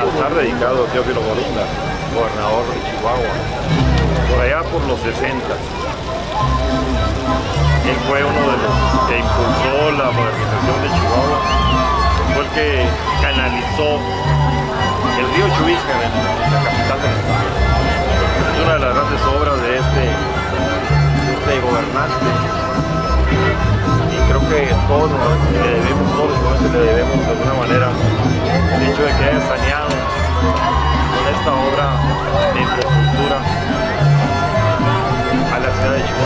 altar dedicado a Teófilo Colunda, gobernador de Chihuahua, por allá por los 60. Él fue uno de los que impulsó la modernización de Chihuahua, fue el que canalizó el río Chuvisca en la capital del estado. Es una de las grandes obras de este, de este gobernante y creo que todos le debemos eh, esta obra de infraestructura a la ciudad de Chihuahua.